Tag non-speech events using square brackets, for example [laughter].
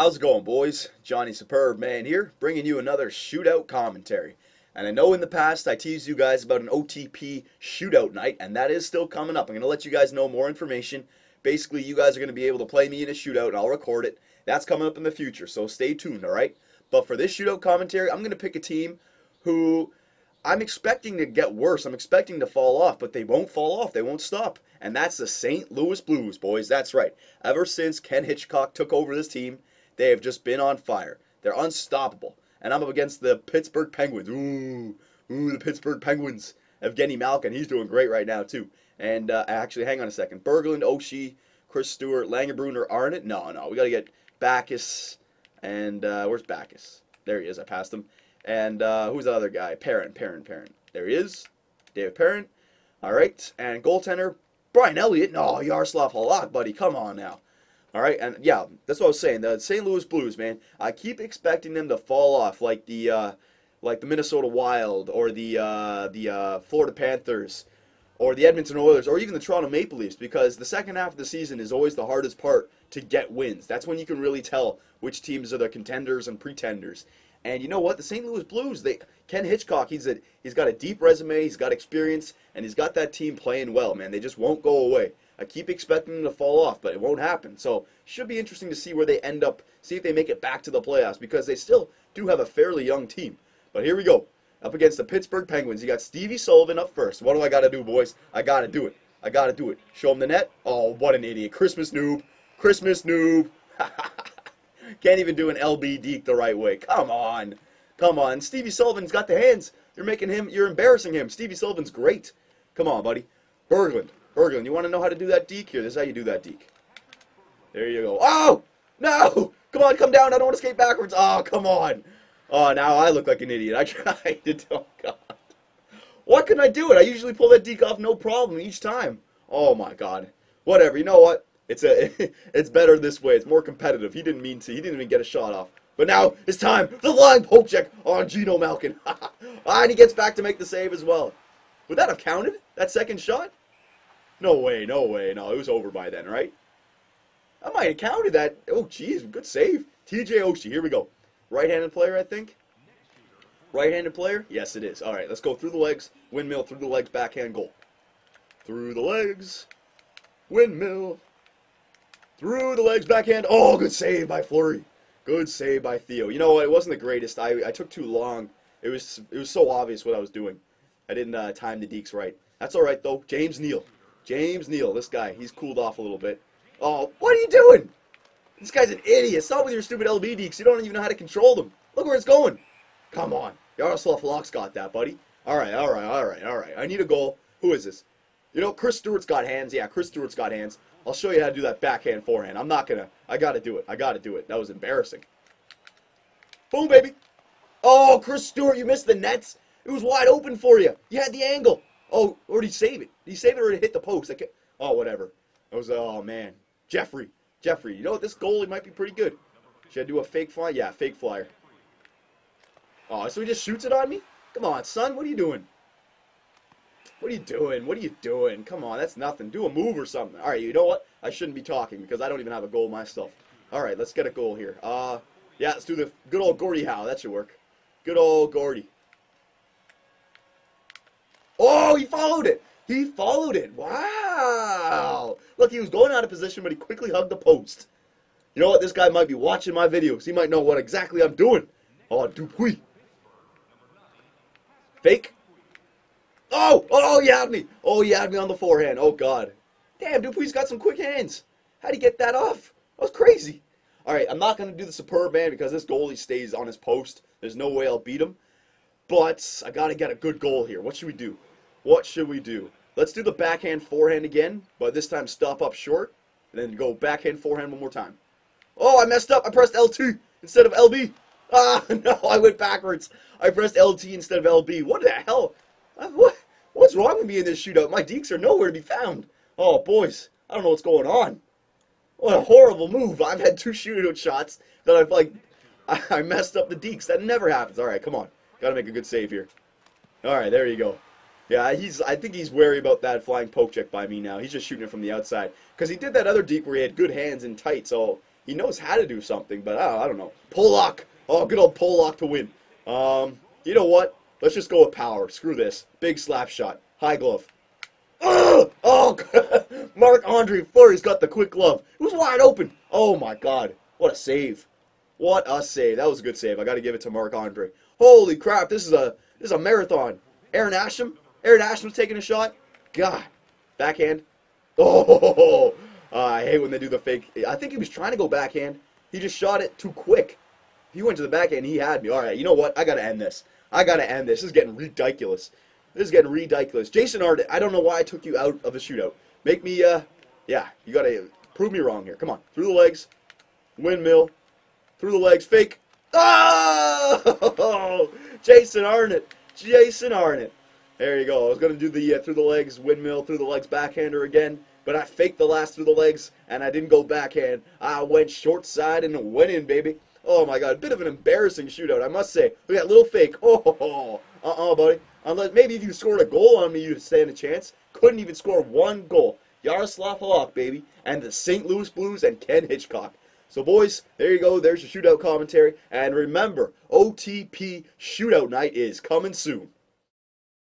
How's it going, boys? Johnny Superb Man here, bringing you another shootout commentary. And I know in the past I teased you guys about an OTP shootout night, and that is still coming up. I'm going to let you guys know more information. Basically, you guys are going to be able to play me in a shootout, and I'll record it. That's coming up in the future, so stay tuned, all right? But for this shootout commentary, I'm going to pick a team who I'm expecting to get worse. I'm expecting to fall off, but they won't fall off. They won't stop. And that's the St. Louis Blues, boys. That's right. Ever since Ken Hitchcock took over this team, they have just been on fire. They're unstoppable. And I'm up against the Pittsburgh Penguins. Ooh, ooh, the Pittsburgh Penguins. Evgeny Malkin, he's doing great right now too. And uh, actually, hang on a second. Berglund, Oshie, Chris Stewart, Langenbrunner, Arnott. No, no, we got to get Backes. And uh, where's Backes? There he is. I passed him. And uh, who's the other guy? Perron, Perron, Perron. There he is. David Perron. All right. And goaltender, Brian Elliott. No, Yaroslav Halak, buddy. Come on now. All right, and yeah, that's what I was saying. The St. Louis Blues, man, I keep expecting them to fall off, like the uh, like the Minnesota Wild or the uh, the uh, Florida Panthers or the Edmonton Oilers or even the Toronto Maple Leafs, because the second half of the season is always the hardest part to get wins. That's when you can really tell which teams are the contenders and pretenders. And you know what? The St. Louis Blues, they Ken Hitchcock, he's a he's got a deep resume, he's got experience, and he's got that team playing well, man. They just won't go away. I keep expecting them to fall off, but it won't happen. So should be interesting to see where they end up, see if they make it back to the playoffs, because they still do have a fairly young team. But here we go. Up against the Pittsburgh Penguins. You got Stevie Sullivan up first. What do I got to do, boys? I got to do it. I got to do it. Show him the net. Oh, what an idiot. Christmas noob. Christmas noob. [laughs] Can't even do an LB deke the right way. Come on. Come on. Stevie Sullivan's got the hands. You're making him, you're embarrassing him. Stevie Sullivan's great. Come on, buddy. Berglund. Berglund, you want to know how to do that deke here? This is how you do that deke. There you go. Oh! No! Come on, come down. I don't want to skate backwards. Oh, come on. Oh, now I look like an idiot. I [laughs] tried to. Oh, God. Why couldn't I do it? I usually pull that deke off no problem each time. Oh, my God. Whatever. You know what? It's a, [laughs] it's better this way. It's more competitive. He didn't mean to. He didn't even get a shot off. But now it's time. The line poke check on Geno Malkin. [laughs] Ah, and he gets back to make the save as well. Would that have counted? That second shot? No way, no way, no. It was over by then, right? I might have counted that. Oh, jeez, good save. TJ Oshie, here we go. Right-handed player, I think. Right-handed player? Yes, it is. All right, let's go through the legs. Windmill through the legs, backhand goal. Through the legs. Windmill. Through the legs, backhand. Oh, good save by Fleury. Good save by Theo. You know what? It wasn't the greatest. I, I took too long. It was it was so obvious what I was doing. I didn't uh, time the dekes right. That's all right, though. James Neal. James Neal, this guy, he's cooled off a little bit. Oh, what are you doing? This guy's an idiot. Stop with your stupid LB dekes. You don't even know how to control them. Look where it's going. Come on. Yaroslav Halak's got that, buddy. All right, all right, all right, all right. I need a goal. Who is this? You know, Chris Stewart's got hands. Yeah, Chris Stewart's got hands. I'll show you how to do that backhand forehand. I'm not going to. I got to do it. I got to do it. That was embarrassing. Boom, baby. Oh, Chris Stewart, you missed the nets. It was wide open for you. You had the angle. Oh, or did he save it? Did he save it or did he hit the post? Like, oh, whatever. I was, oh, man. Jeffrey. Jeffrey. You know what? This goalie might be pretty good. Should I do a fake fly? Yeah, fake flyer. Oh, so he just shoots it on me? Come on, son. What are you doing? What are you doing? What are you doing? Come on, that's nothing. Do a move or something. All right, you know what? I shouldn't be talking because I don't even have a goal myself. All right, let's get a goal here. Uh, yeah, let's do the good old Gordie Howe. That should work. Good old Gordie. Oh, he followed it. He followed it. Wow. Look, he was going out of position, but he quickly hugged the post. You know what? This guy might be watching my videos. He might know what exactly I'm doing. Oh, Dupuis. Fake. Oh, oh, me. Oh, me on the forehand. Oh, God. Damn, Dupuis got some quick hands. How'd he get that off? That was crazy. All right, I'm not going to do the superb man because this goalie stays on his post. There's no way I'll beat him. But I got to get a good goal here. What should we do? What should we do? Let's do the backhand forehand again, but this time stop up short, and then go backhand forehand one more time. Oh, I messed up. I pressed LT instead of LB. [laughs] Ah, no, I went backwards. I pressed LT instead of LB. What the hell? Uh, what? What's wrong with me in this shootout? My dekes are nowhere to be found. Oh, boys, I don't know what's going on. What a horrible move. I've had two shootout shots that I've, like, [laughs] I messed up the dekes. That never happens. All right, come on. Got to make a good save here. All right, there you go. Yeah, he's. I think he's wary about that flying poke check by me now. He's just shooting it from the outside because he did that other deep where he had good hands and tight, so he knows how to do something, but I, I don't know. Pollock. Oh, good old Pollock to win. Um, you know what? Let's just go with power. Screw this. Big slap shot. High glove. Oh, oh [laughs] Marc Andre Fleury's got the quick glove. It was wide open. Oh my God. What a save. What a save. That was a good save. I got to give it to Marc Andre. Holy crap. This is a this is a marathon. Aaron Asham. Aaron Asham's taking a shot. God. Backhand. [laughs] Oh, uh, I hate when they do the fake. I think he was trying to go backhand. He just shot it too quick. He went to the backhand. He had me. All right, you know what? I got to end this. I got to end this. This is getting ridiculous. This is getting ridiculous. Jason Arnott, I don't know why I took you out of the shootout. Make me, uh, yeah, you got to prove me wrong here. Come on. Through the legs. Windmill. Through the legs. Fake. Oh! [laughs] Jason Arnott. Jason Arnott. There you go. I was going to do the uh, through the legs windmill, through the legs backhander again, but I faked the last through the legs, and I didn't go backhand. I went short side and went in, baby. Oh my god, a bit of an embarrassing shootout, I must say. Look at that little fake. [laughs] Oh, uh-uh, buddy. Unless maybe if you scored a goal on me, you'd stand a chance. Couldn't even score one goal. Yaroslav Halak, baby, and the St. Louis Blues and Ken Hitchcock. So, boys, there you go. There's your shootout commentary. And remember, OTP Shootout Night is coming soon.